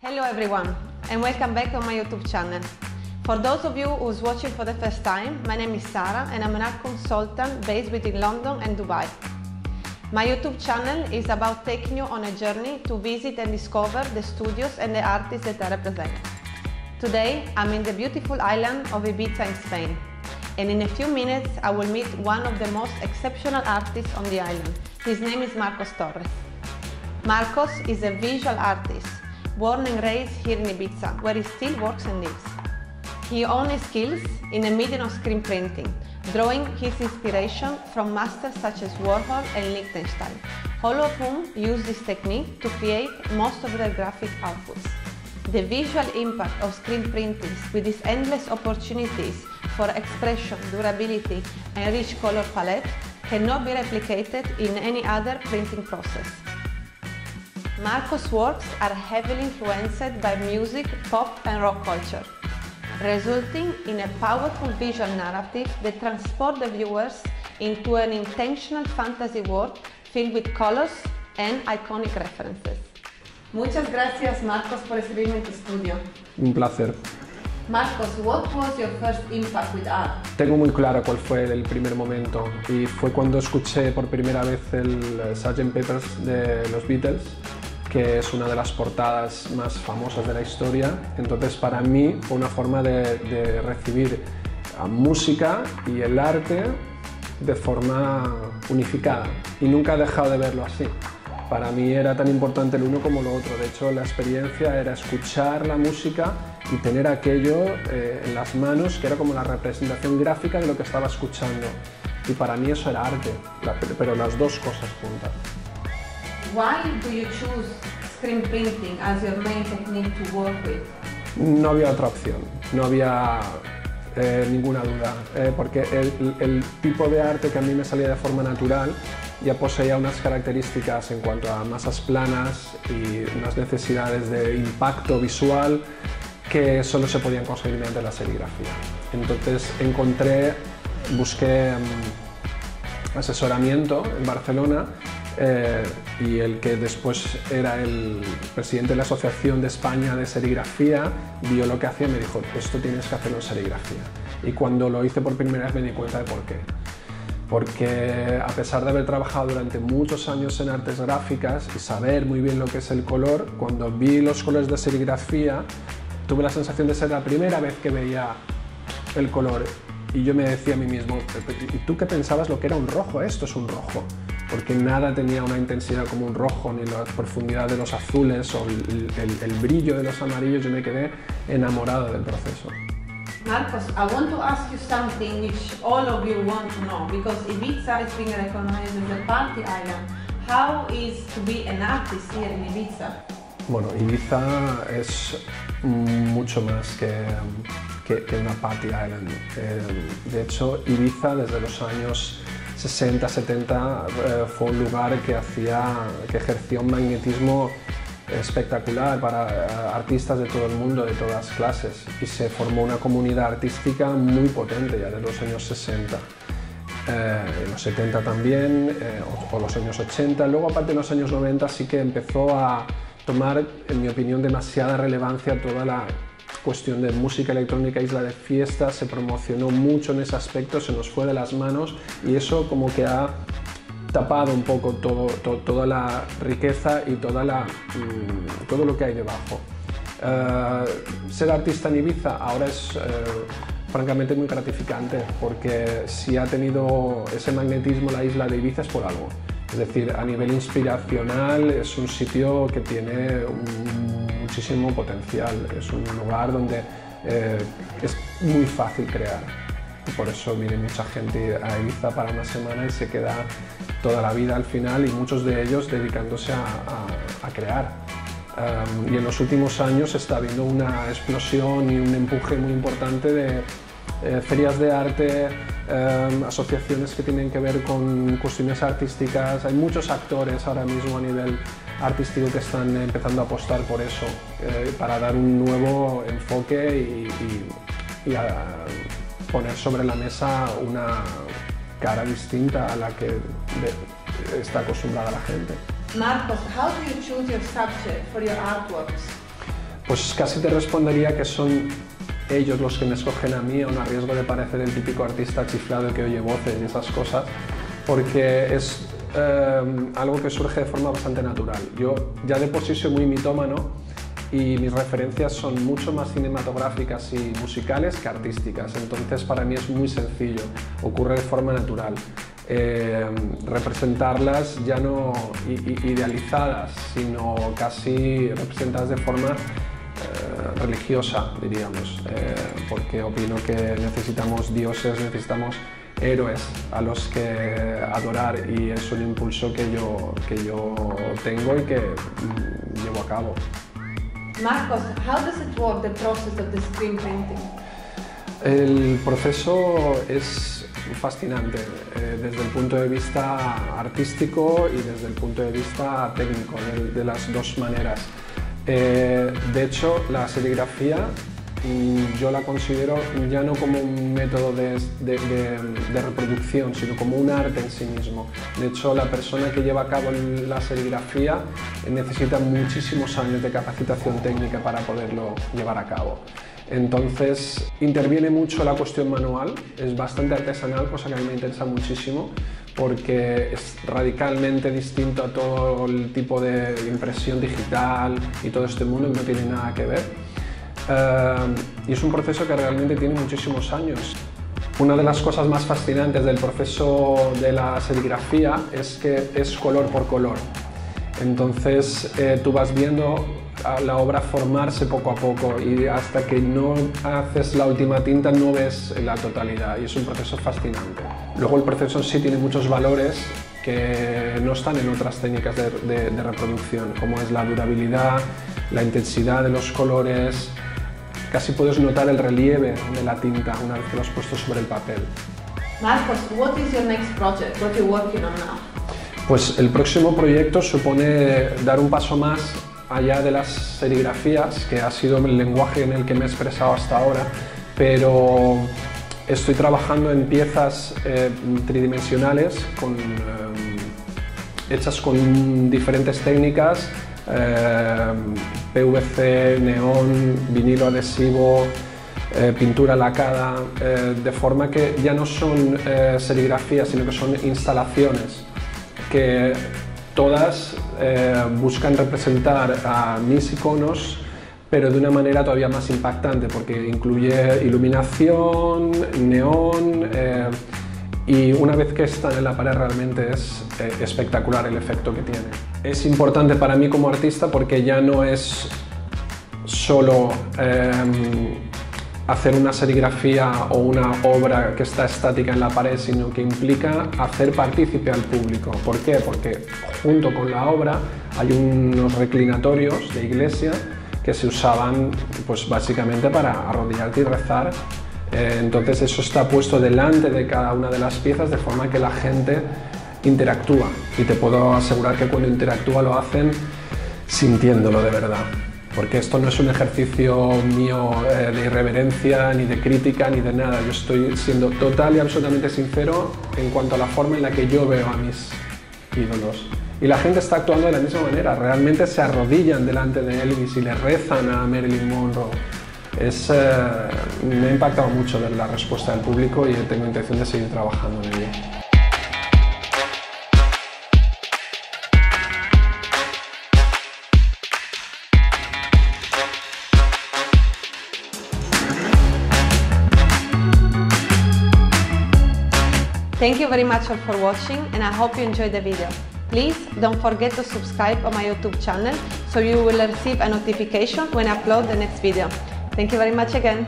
Hello everyone and welcome back to my YouTube channel. For those of you who's watching for the first time, my name is Sara and I'm an art consultant based between London and Dubai. My YouTube channel is about taking you on a journey to visit and discover the studios and the artists that I represent. Today, I'm in the beautiful island of Ibiza in Spain. And in a few minutes, I will meet one of the most exceptional artists on the island. His name is Marcos Torres. Marcos is a visual artist, born and raised here in Ibiza, where he still works and lives. He owns skills in the medium of screen printing, drawing his inspiration from masters such as Warhol and Liechtenstein, all of whom use this technique to create most of their graphic outputs. The visual impact of screen printing with its endless opportunities for expression, durability and rich color palette cannot be replicated in any other printing process. Marco's works are heavily influenced by music, pop and rock culture, resulting in a powerful visual narrative that transports the viewers into an intentional fantasy world filled with colors and iconic references. Muchas gracias Marcos por escribirme en tu estudio. Un placer. Marcos, what was your first impact with art? Tengo muy claro cuál fue el primer momento y fue cuando escuché por primera vez el Sgt. Peppers de los Beatles, que es una de las portadas más famosas de la historia. Entonces para mí fue una forma de, recibir música y el arte de forma unificada y nunca he dejado de verlo así. Para mí era tan importante el uno como lo otro. De hecho, la experiencia era escuchar la música y tener aquello eh, en las manos, que era como la representación gráfica de lo que estaba escuchando. Y para mí eso era arte, pero las dos cosas juntas. Why do you choose screen printing as your main technique to work with? No había otra opción, no había eh, ninguna duda, eh, porque el, el tipo de arte que a mí me salía de forma natural ya poseía unas características en cuanto a masas planas y unas necesidades de impacto visual que solo se podían conseguir mediante la serigrafía. Entonces encontré, busqué mm, asesoramiento en Barcelona eh, y el que después era el presidente de la Asociación de España de Serigrafía vio lo que hacía y me dijo, esto tienes que hacerlo en serigrafía. Y cuando lo hice por primera vez me di cuenta de por qué porque a pesar de haber trabajado durante muchos años en artes gráficas y saber muy bien lo que es el color, cuando vi los colores de serigrafía tuve la sensación de ser la primera vez que veía el color y yo me decía a mí mismo, ¿y tú qué pensabas lo que era un rojo? Esto es un rojo, porque nada tenía una intensidad como un rojo, ni la profundidad de los azules o el, el brillo de los amarillos, yo me quedé enamorado del proceso. Marcos, I want to ask you something which all of you want to know because Ibiza is being recognized as a party island. How is to be an artist here in Ibiza? Bueno, Ibiza es mucho más que, que, que una party island. Eh, de hecho, Ibiza desde los años 60, 70 eh, fue un lugar que, hacía, que ejercía un magnetismo espectacular para eh, artistas de todo el mundo, de todas clases, y se formó una comunidad artística muy potente ya de los años 60. Eh, los 70 también, eh, o, los años 80. Luego, aparte de los años 90, sí que empezó a tomar, en mi opinión, demasiada relevancia toda la cuestión de música electrónica, isla de fiesta, se promocionó mucho en ese aspecto, se nos fue de las manos y eso como que ha tapado un poco todo, toda la riqueza y toda la, mm, todo lo que hay debajo. Eh, ser artista en Ibiza ahora es eh, francamente muy gratificante porque si ha tenido ese magnetismo la isla de Ibiza es por algo. Es decir, a nivel inspiracional es un sitio que tiene muchísimo potencial, es un lugar donde eh, es muy fácil crear. Por eso viene mucha gente a Ibiza para una semana y se queda toda la vida al final y muchos de ellos dedicándose a, crear. y en los últimos años está habiendo una explosión y un empuje muy importante de eh, ferias de arte, asociaciones que tienen que ver con cuestiones artísticas. Hay muchos actores ahora mismo a nivel artístico que están empezando a apostar por eso, eh, para dar un nuevo enfoque y, y poner sobre la mesa una, cara distinta a la que está acostumbrada la gente. Marcos, how do you choose your subject for your artworks? Pues casi te respondería que son ellos los que me escogen a mí, a riesgo de parecer el típico artista chiflado que oye voces y esas cosas, porque es eh, algo que surge de forma bastante natural. Yo ya de por sí soy muy mitómano y mis referencias son mucho más cinematográficas y musicales que artísticas, entonces para mí es muy sencillo, ocurre de forma natural. Eh, representarlas ya no idealizadas, sino casi representadas de forma eh, religiosa, diríamos, porque opino que necesitamos dioses, necesitamos héroes a los que adorar y es un impulso que yo, que yo tengo y que mm, llevo a cabo. Marcos, how does it work, the process of the screen printing? El proceso es fascinante eh, desde el punto de vista artístico y desde el punto de vista técnico, de, las dos maneras. Eh, de hecho, la serigrafía yo la considero ya no como un método de, reproducción, sino como un arte en sí mismo. De hecho, la persona que lleva a cabo la serigrafía necesita muchísimos años de capacitación técnica para poderlo llevar a cabo. Entonces interviene mucho la cuestión manual, es bastante artesanal, cosa que a mí me interesa muchísimo porque es radicalmente distinto a todo el tipo de impresión digital y todo este mundo que no tiene nada que ver. Eh, y es un proceso que realmente tiene muchísimos años. Una de las cosas más fascinantes del proceso de la serigrafía es que es color por color. Entonces eh, tú vas viendo la obra formarse poco a poco y hasta que no haces la última tinta no ves la totalidad y es un proceso fascinante. Luego el proceso sí tiene muchos valores que no están en otras técnicas de, reproducción, como es la durabilidad, la intensidad de los colores, casi puedes notar el relieve de la tinta una vez que lo has puesto sobre el papel. Marcos, what is your next project? What are you working on now? Pues el próximo proyecto supone dar un paso más allá de las serigrafías, que ha sido el lenguaje en el que me he expresado hasta ahora, pero estoy trabajando en piezas eh, tridimensionales con, eh, hechas con diferentes técnicas, eh, PVC, neón, vinilo adhesivo, pintura lacada, de forma que ya no son serigrafías, sino que son instalaciones que todas eh, buscan representar a mis iconos pero de una manera todavía más impactante porque incluye iluminación, neón eh, y una vez que están en la pared realmente es eh, espectacular el efecto que tiene. Es importante para mí como artista porque ya no es solo hacer una serigrafía o una obra que está estática en la pared, sino que implica hacer partícipe al público. ¿Por qué? Porque junto con la obra hay unos reclinatorios de iglesia que se usaban pues básicamente para arrodillarte y rezar. Eh, entonces eso está puesto delante de cada una de las piezas de forma que la gente interactúa y te puedo asegurar que cuando interactúa lo hacen sintiéndolo de verdad porque esto no es un ejercicio mío eh, de irreverencia, ni de crítica, ni de nada. Yo estoy siendo total y absolutamente sincero en cuanto a la forma en la que yo veo a mis ídolos. Y la gente está actuando de la misma manera, realmente se arrodillan delante de Elvis y le rezan a Marilyn Monroe. Eh, me ha impactado mucho la respuesta del público y tengo intención de seguir trabajando en ello. Thank you very much for watching and I hope you enjoyed the video. Please don't forget to subscribe on my YouTube channel so you will receive a notification when I upload the next video. Thank you very much again.